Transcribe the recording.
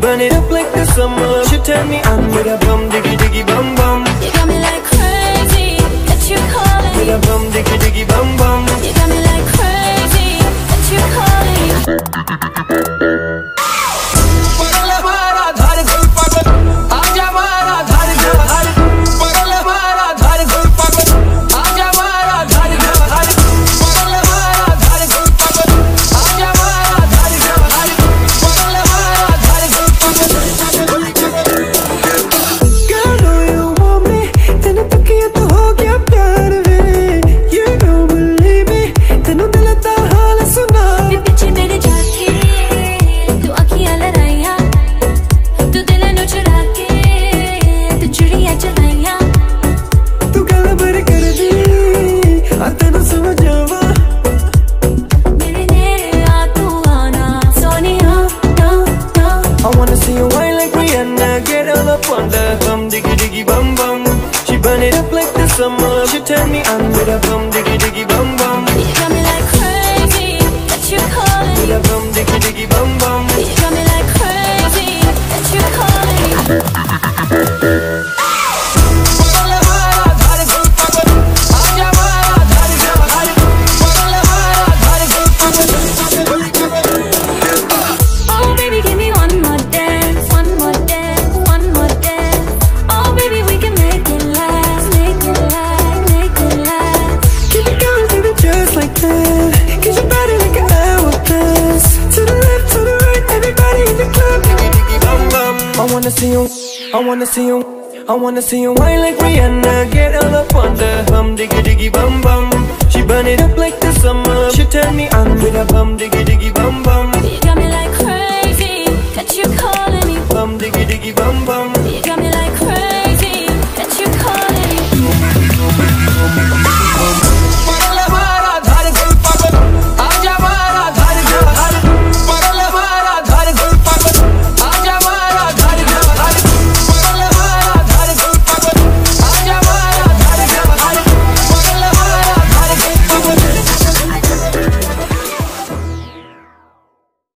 Burn it up like the summer. She turn me on with a bom diggy diggy bom bom. You got me like crazy that you calling. With a bom diggy diggy bom bom. You got me like crazy that you calling. wanna see you, I wanna see you, I wanna see you wine like Rihanna? Get all up on